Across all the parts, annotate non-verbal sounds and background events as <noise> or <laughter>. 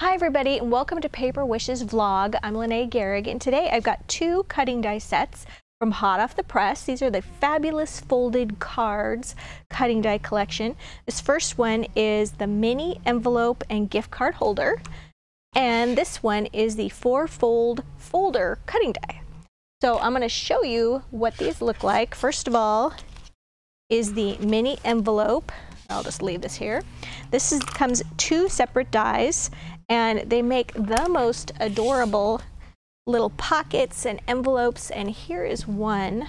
Hi everybody and welcome to Paper Wishes vlog. I'm Lene Gehrig and today I've got two cutting die sets from Hot Off the Press. These are the fabulous folded cards cutting die collection. This first one is the mini envelope and gift card holder and this one is the four fold folder cutting die. So I'm going to show you what these look like. First of all is the mini envelope. I'll just leave this here. This is, comes two separate dies and they make the most adorable little pockets and envelopes and here is one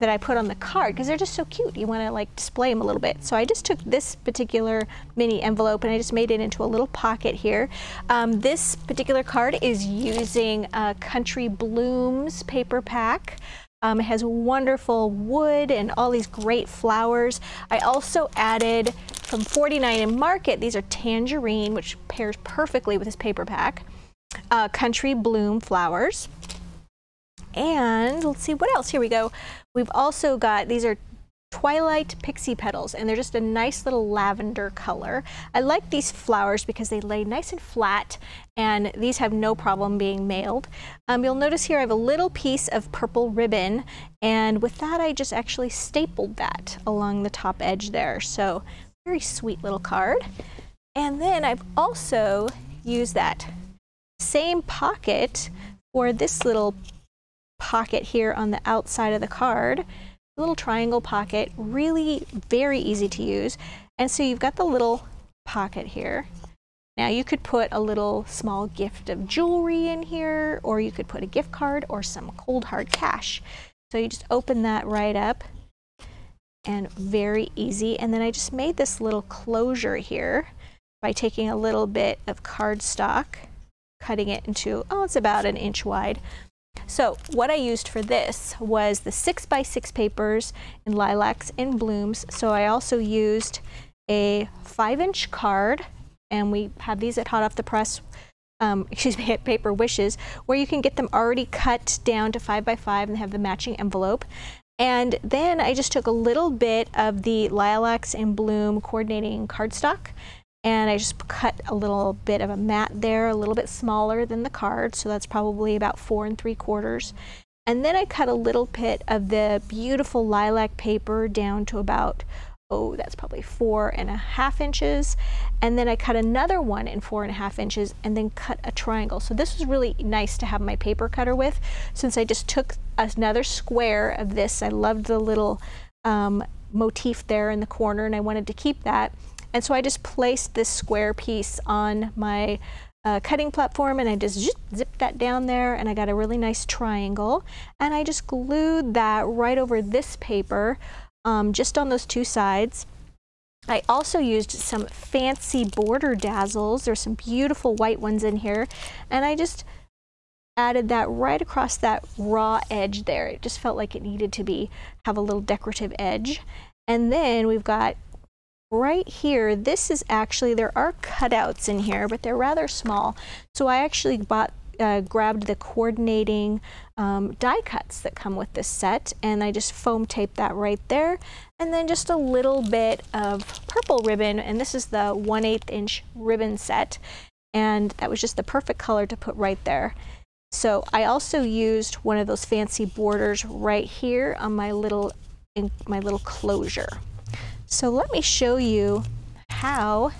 that I put on the card because they're just so cute. You want to like display them a little bit. So I just took this particular mini envelope and I just made it into a little pocket here. Um, this particular card is using a Country Blooms paper pack. Um, it has wonderful wood and all these great flowers. I also added from 49 and Market, these are tangerine, which pairs perfectly with this paper pack, uh, country bloom flowers. And let's see what else. Here we go. We've also got, these are Twilight Pixie Petals, and they're just a nice little lavender color. I like these flowers because they lay nice and flat, and these have no problem being mailed. Um, you'll notice here I have a little piece of purple ribbon, and with that I just actually stapled that along the top edge there. So very sweet little card. And then I've also used that same pocket for this little pocket here on the outside of the card little triangle pocket, really very easy to use. And so you've got the little pocket here. Now you could put a little small gift of jewelry in here, or you could put a gift card or some cold hard cash. So you just open that right up and very easy. And then I just made this little closure here by taking a little bit of cardstock, cutting it into, oh, it's about an inch wide, so what I used for this was the six by six papers in lilacs and blooms. So I also used a five inch card and we have these at Hot Off the Press, um, <laughs> excuse me, at Paper Wishes, where you can get them already cut down to five by five and have the matching envelope. And then I just took a little bit of the lilacs and bloom coordinating cardstock and I just cut a little bit of a mat there, a little bit smaller than the card, so that's probably about four and three quarters. And then I cut a little bit of the beautiful lilac paper down to about, oh, that's probably four and a half inches. And then I cut another one in four and a half inches and then cut a triangle. So this was really nice to have my paper cutter with since I just took another square of this. I loved the little um, motif there in the corner and I wanted to keep that. And so I just placed this square piece on my uh, cutting platform and I just zip, zipped that down there and I got a really nice triangle. And I just glued that right over this paper um, just on those two sides. I also used some fancy border dazzles. There's some beautiful white ones in here. And I just added that right across that raw edge there. It just felt like it needed to be have a little decorative edge. And then we've got right here, this is actually, there are cutouts in here, but they're rather small. So I actually bought uh, grabbed the coordinating um, die cuts that come with this set and I just foam taped that right there and then just a little bit of purple ribbon and this is the 1 8 inch ribbon set and that was just the perfect color to put right there. So I also used one of those fancy borders right here on my little my little closure. So let me show you how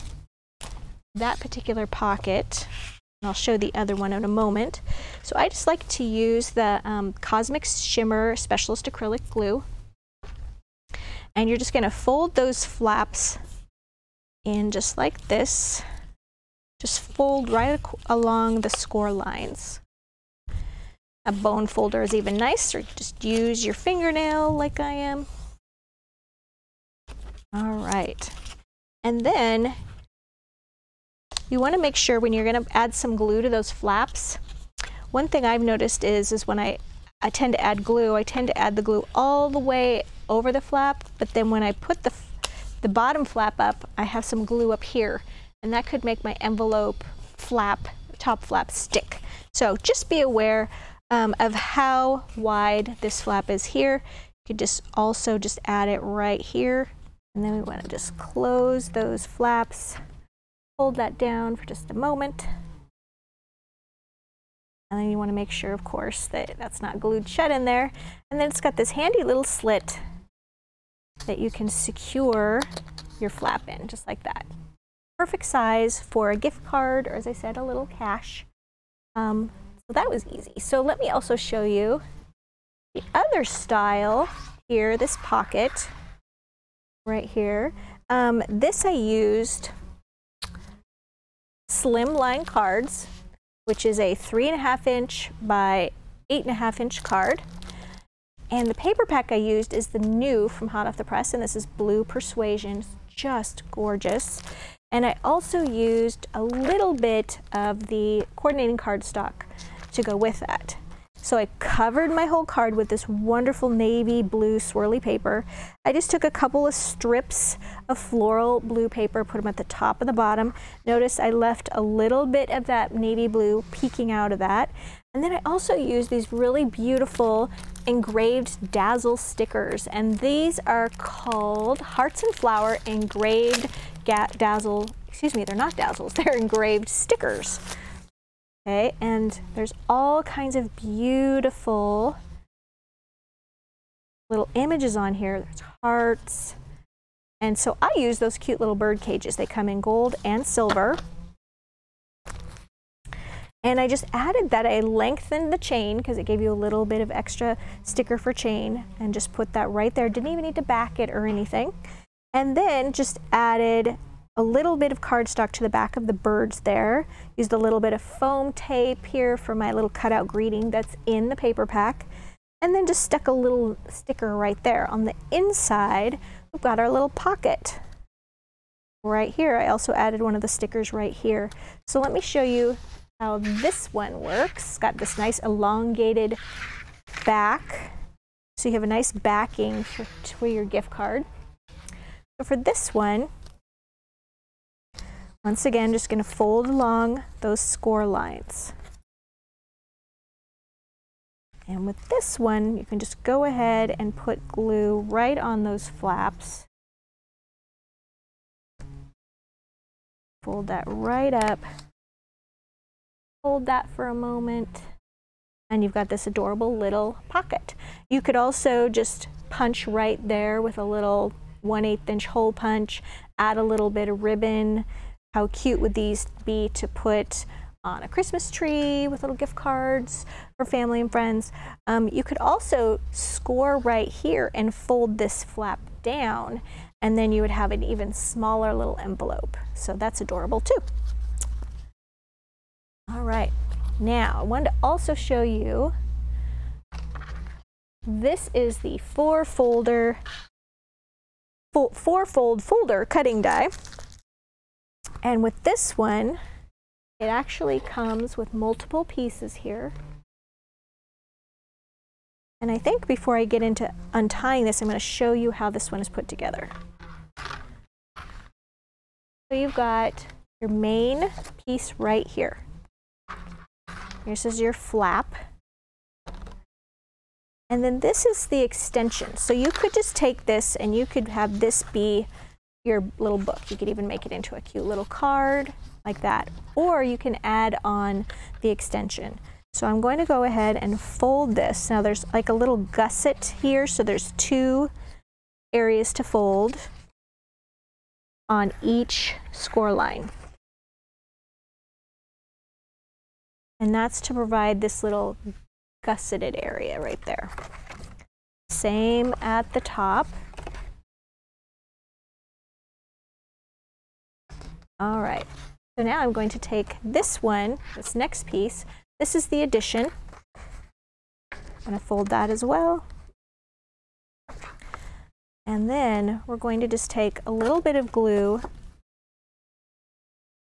that particular pocket, and I'll show the other one in a moment. So I just like to use the um, Cosmic Shimmer Specialist Acrylic Glue. And you're just going to fold those flaps in just like this. Just fold right along the score lines. A bone folder is even nicer. Just use your fingernail like I am. All right. And then you want to make sure when you're going to add some glue to those flaps, one thing I've noticed is, is when I, I tend to add glue, I tend to add the glue all the way over the flap, but then when I put the, the bottom flap up, I have some glue up here, and that could make my envelope flap, top flap stick. So just be aware um, of how wide this flap is here. You could just also just add it right here and then we want to just close those flaps hold that down for just a moment. And then you want to make sure, of course, that that's not glued shut in there. And then it's got this handy little slit that you can secure your flap in, just like that. Perfect size for a gift card, or as I said, a little cash. Um, so that was easy. So let me also show you the other style here, this pocket right here. Um, this I used slimline cards which is a three and a half inch by eight and a half inch card. And the paper pack I used is the new from Hot Off the Press, and this is Blue Persuasion. It's just gorgeous. And I also used a little bit of the coordinating cardstock to go with that. So I covered my whole card with this wonderful navy blue swirly paper. I just took a couple of strips of floral blue paper, put them at the top and the bottom. Notice I left a little bit of that navy blue peeking out of that. And then I also used these really beautiful engraved dazzle stickers. And these are called Hearts and Flower engraved dazzle, excuse me, they're not dazzles, <laughs> they're engraved stickers. Okay, and there's all kinds of beautiful little images on here. There's hearts. And so I use those cute little bird cages. They come in gold and silver. And I just added that I lengthened the chain because it gave you a little bit of extra sticker for chain and just put that right there. Didn't even need to back it or anything. And then just added a little bit of cardstock to the back of the birds there. Used a little bit of foam tape here for my little cutout greeting that's in the paper pack. And then just stuck a little sticker right there. On the inside, we've got our little pocket right here. I also added one of the stickers right here. So let me show you how this one works. It's got this nice elongated back. So you have a nice backing for, for your gift card. So for this one, once again, just going to fold along those score lines. And with this one, you can just go ahead and put glue right on those flaps. Fold that right up. Hold that for a moment. And you've got this adorable little pocket. You could also just punch right there with a little 1 8 inch hole punch, add a little bit of ribbon, how cute would these be to put on a Christmas tree with little gift cards for family and friends. Um, you could also score right here and fold this flap down and then you would have an even smaller little envelope. So that's adorable too. All right, now I wanted to also show you, this is the four folder, four fold folder cutting die. And with this one, it actually comes with multiple pieces here. And I think before I get into untying this, I'm going to show you how this one is put together. So you've got your main piece right here. This is your flap. And then this is the extension. So you could just take this and you could have this be your little book. You could even make it into a cute little card like that. Or you can add on the extension. So I'm going to go ahead and fold this. Now there's like a little gusset here, so there's two areas to fold on each score line. And that's to provide this little gusseted area right there. Same at the top. All right, so now I'm going to take this one, this next piece. This is the addition. I'm going to fold that as well. And then we're going to just take a little bit of glue.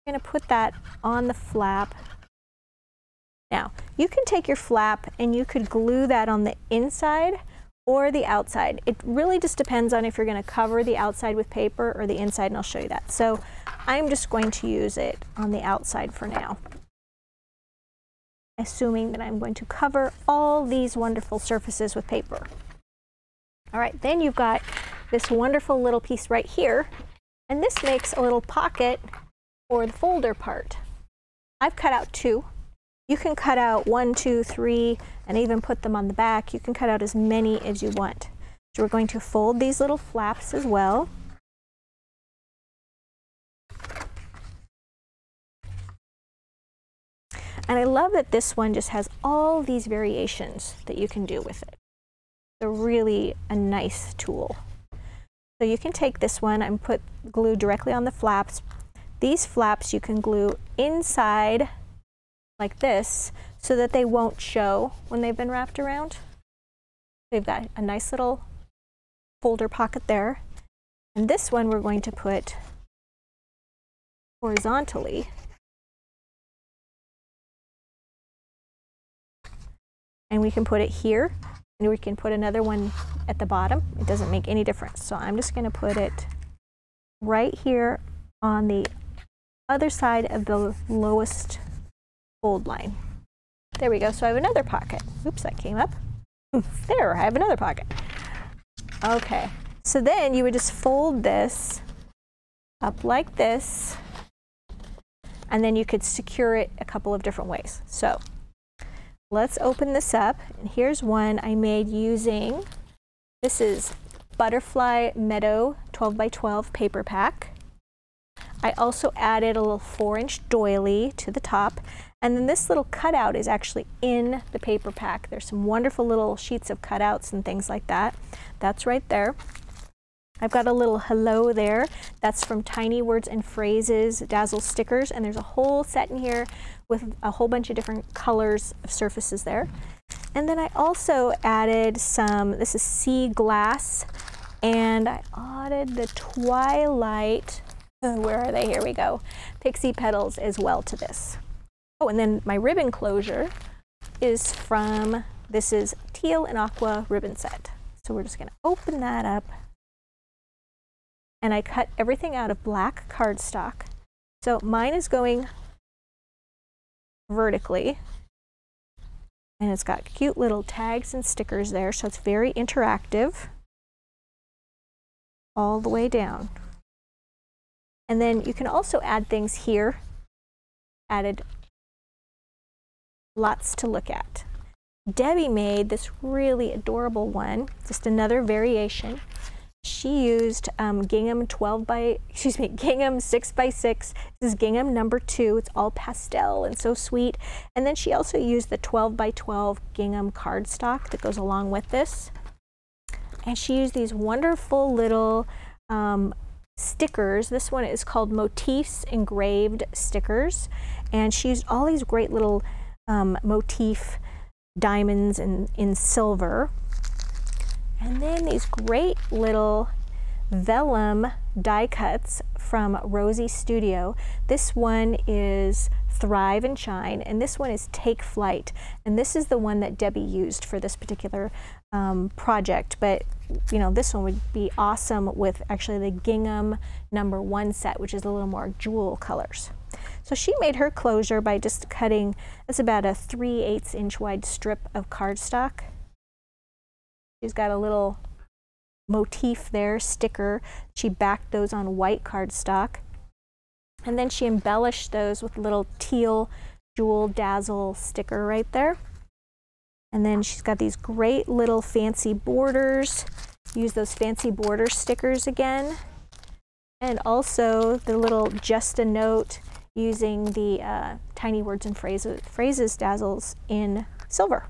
I'm going to put that on the flap. Now, you can take your flap and you could glue that on the inside or the outside. It really just depends on if you're going to cover the outside with paper or the inside, and I'll show you that. So I'm just going to use it on the outside for now, assuming that I'm going to cover all these wonderful surfaces with paper. All right, then you've got this wonderful little piece right here, and this makes a little pocket or the folder part. I've cut out two. You can cut out one, two, three, and even put them on the back. You can cut out as many as you want. So we're going to fold these little flaps as well. And I love that this one just has all these variations that you can do with it. They're really a nice tool. So you can take this one and put glue directly on the flaps. These flaps you can glue inside like this so that they won't show when they've been wrapped around. They've got a nice little folder pocket there. And this one we're going to put horizontally. And we can put it here and we can put another one at the bottom. It doesn't make any difference. So I'm just going to put it right here on the other side of the lowest fold line. There we go. So I have another pocket. Oops, that came up. <laughs> There, I have another pocket. Okay, so then you would just fold this up like this, and then you could secure it a couple of different ways. So let's open this up. And here's one I made using, this is Butterfly Meadow 12 by 12 paper pack. I also added a little four inch doily to the top. And then this little cutout is actually in the paper pack. There's some wonderful little sheets of cutouts and things like that. That's right there. I've got a little hello there. That's from Tiny Words and Phrases Dazzle stickers. And there's a whole set in here with a whole bunch of different colors of surfaces there. And then I also added some, this is sea glass, and I added the Twilight oh, where are they? Here we go. Pixie petals as well to this. Oh, and then my ribbon closure is from, this is teal and aqua ribbon set. So we're just gonna open that up. And I cut everything out of black cardstock. So mine is going vertically. And it's got cute little tags and stickers there, so it's very interactive all the way down. And then you can also add things here. Added lots to look at. Debbie made this really adorable one, just another variation. She used um, gingham 12 by, excuse me, gingham 6 by 6. This is gingham number two. It's all pastel and so sweet. And then she also used the 12 by 12 gingham cardstock that goes along with this. And she used these wonderful little um, stickers. This one is called Motifs Engraved Stickers. And she used all these great little um, motif diamonds in, in silver. And then these great little vellum die cuts from Rosie Studio. This one is Thrive and Shine, and this one is Take Flight. And this is the one that Debbie used for this particular um, project. But, you know, this one would be awesome with actually the gingham number one set, which is a little more jewel colors. So she made her closure by just cutting, it's about a 3 8 inch wide strip of cardstock. She's got a little motif there, sticker. She backed those on white cardstock. And then she embellished those with a little teal jewel dazzle sticker right there. And then she's got these great little fancy borders. Use those fancy border stickers again. And also the little just a note using the uh, tiny words and phrases, phrases dazzles in silver.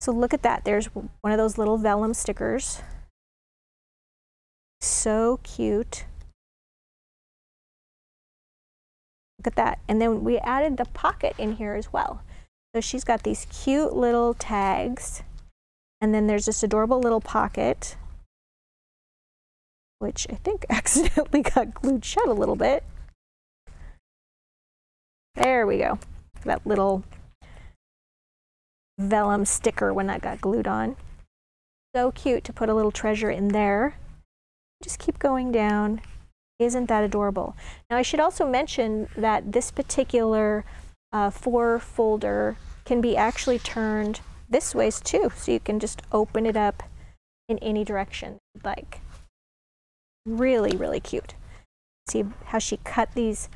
So look at that. There's one of those little vellum stickers. So cute. Look at that. And then we added the pocket in here as well. So she's got these cute little tags. And then there's this adorable little pocket, which I think <laughs> accidentally got glued shut a little bit. There we go. That little vellum sticker when that got glued on. So cute to put a little treasure in there. Just keep going down. Isn't that adorable? Now I should also mention that this particular uh, four folder can be actually turned this ways too. So you can just open it up in any direction you'd like. Really, really cute. See how she cut these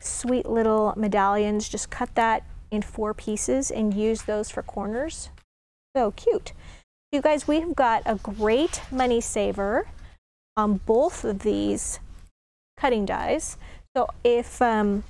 sweet little medallions. Just cut that in four pieces and use those for corners. So cute. You guys, we've got a great money saver on both of these cutting dies. So if um,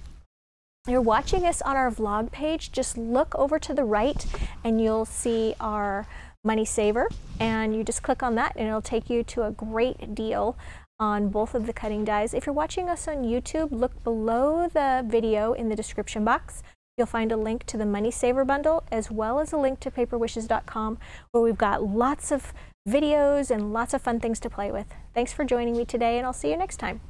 you're watching us on our vlog page, just look over to the right and you'll see our money saver and you just click on that and it'll take you to a great deal on both of the cutting dies. If you're watching us on YouTube, look below the video in the description box. You'll find a link to the Money Saver bundle as well as a link to paperwishes.com where we've got lots of videos and lots of fun things to play with. Thanks for joining me today and I'll see you next time.